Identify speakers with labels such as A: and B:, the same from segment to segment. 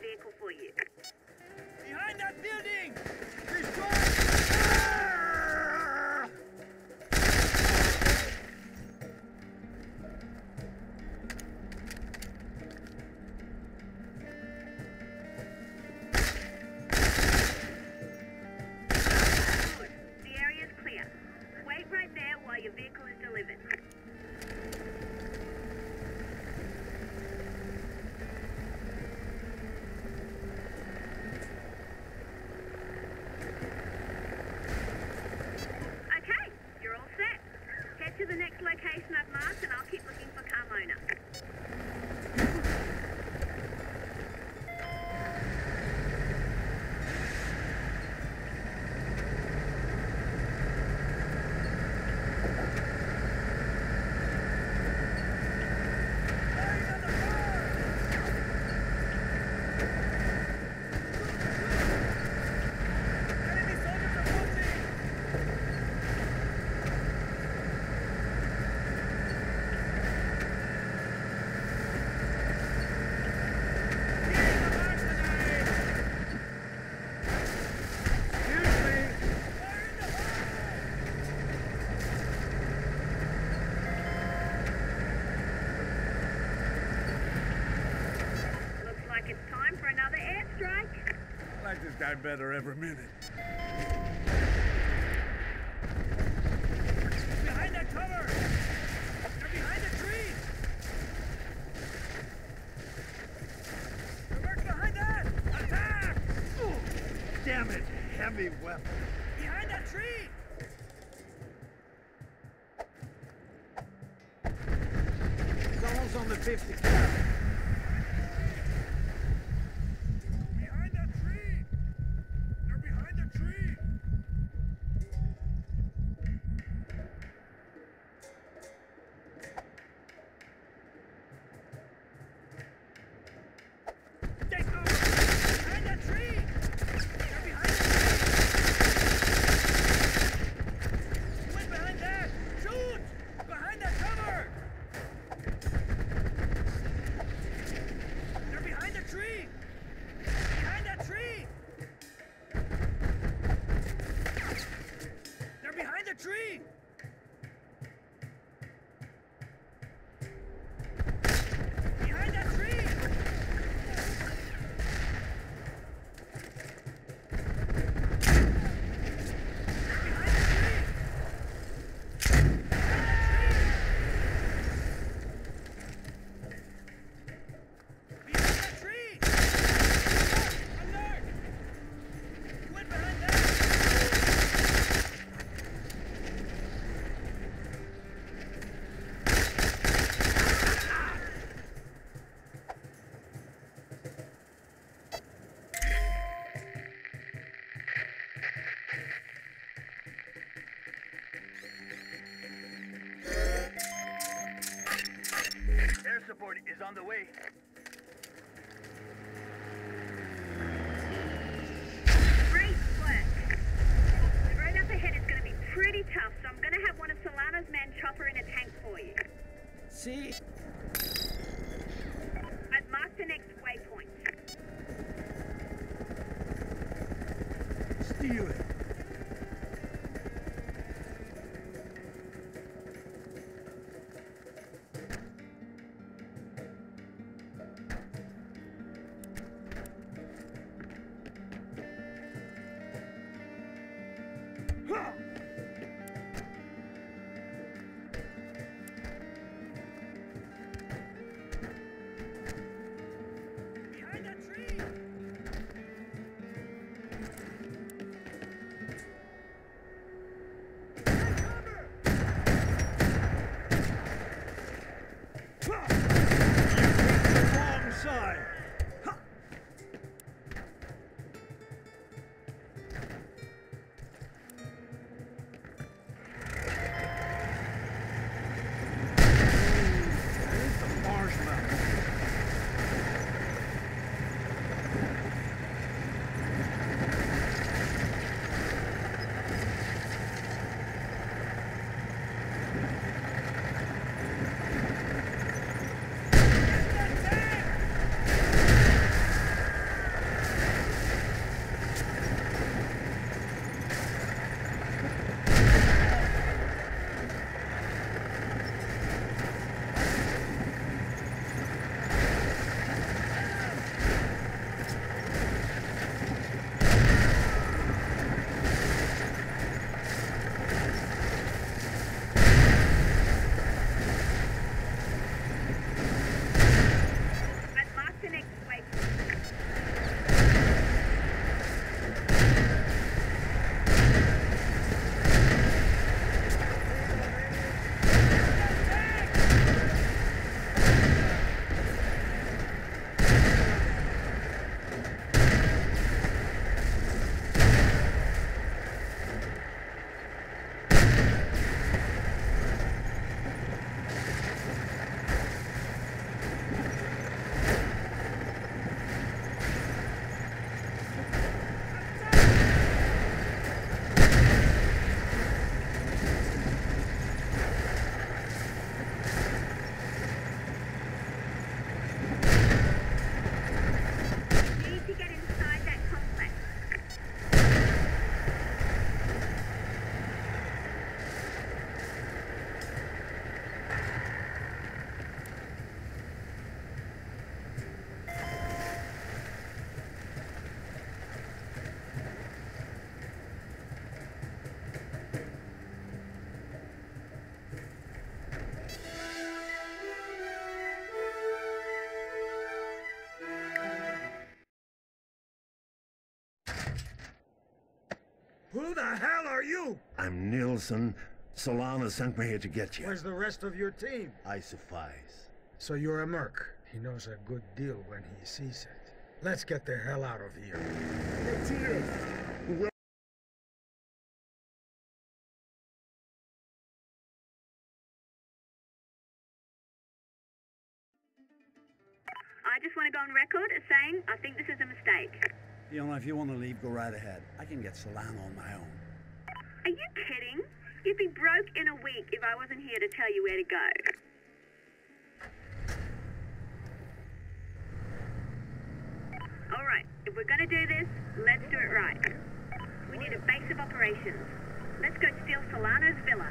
A: vehicle for you. the next location I've marked and I'll keep looking for car owner.
B: I better every minute.
C: Behind that cover! They're behind the trees! They're marked behind that! Attack!
B: Damn it, heavy weapon.
C: Behind that tree!
B: It's on the 50 cal.
A: chopper a tank for you.
B: See?
A: I've marked the next waypoint.
B: Steal it.
D: Who the hell are you?
E: I'm Nilsson. Solano sent me here to get you.
D: Where's the rest of your team?
E: I suffice.
D: So you're a merc. He knows a good deal when he sees it. Let's get the hell out of here.
A: I just want to go on record as saying I think this is a mistake.
F: Fiona, if you want to leave, go right ahead. I can get Solano on my own.
A: Are you kidding? You'd be broke in a week if I wasn't here to tell you where to go. Alright, if we're gonna do this, let's do it right. We need a base of operations. Let's go steal Solano's villa.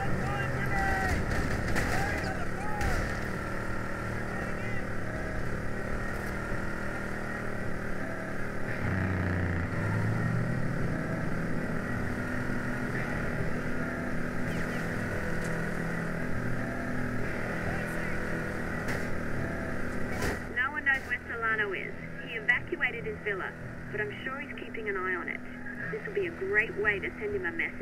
B: I'm going grenade! Grenade on the floor!
A: No one knows where Solano is. He evacuated his villa, but I'm sure he's keeping an eye on it. This will be a great way to send him a message.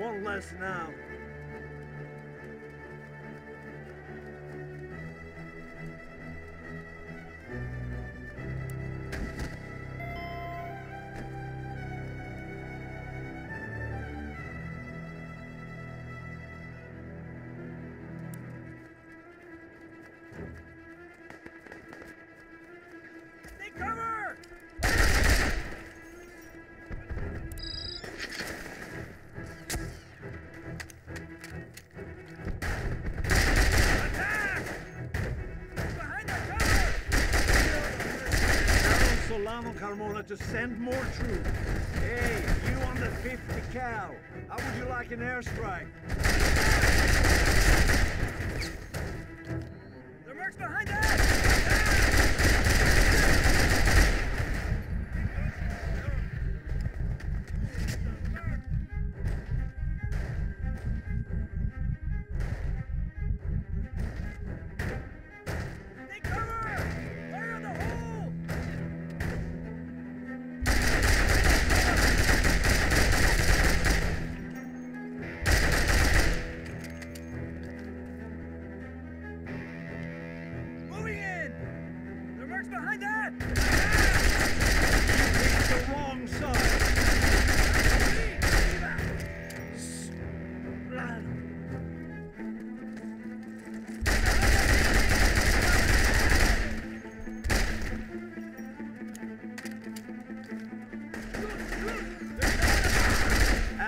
D: One less now. Carmona to send more troops. Hey, you on the 50 cal. How would you like an airstrike?
B: The mercs behind that!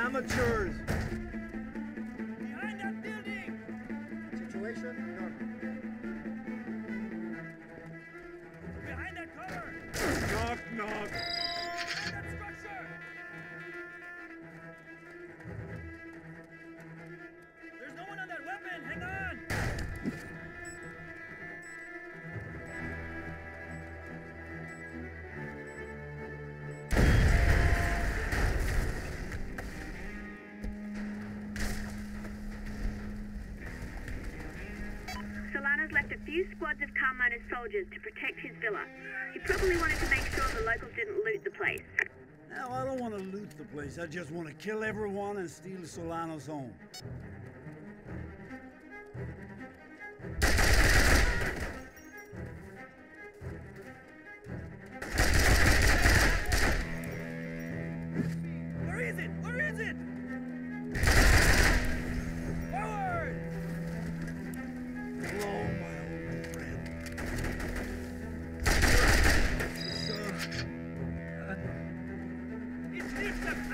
D: Amateurs.
B: Behind that building!
D: Situation?
A: Left a few squads of Carmona's soldiers to protect his villa. He probably wanted to make sure the locals didn't loot the place.
F: No, I don't want to loot the place. I just want to kill everyone and steal Solano's home.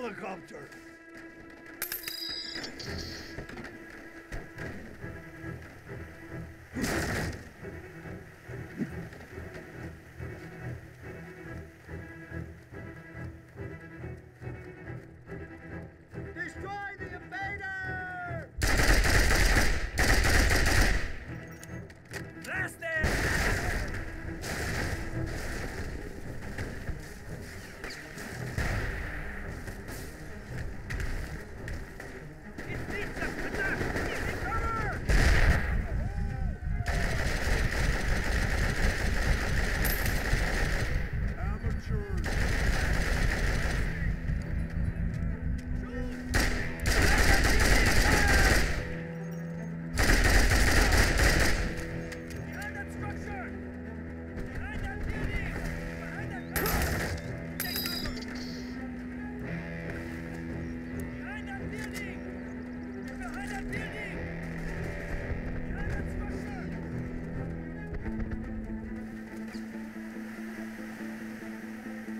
B: helicopter.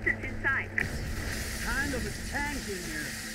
A: inside.
F: Kind of a tank in here.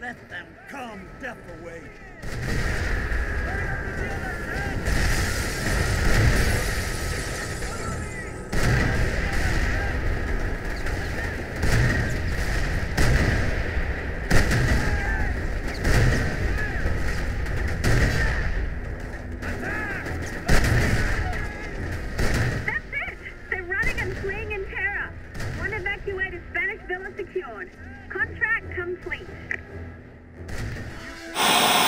B: Let them
A: come death away.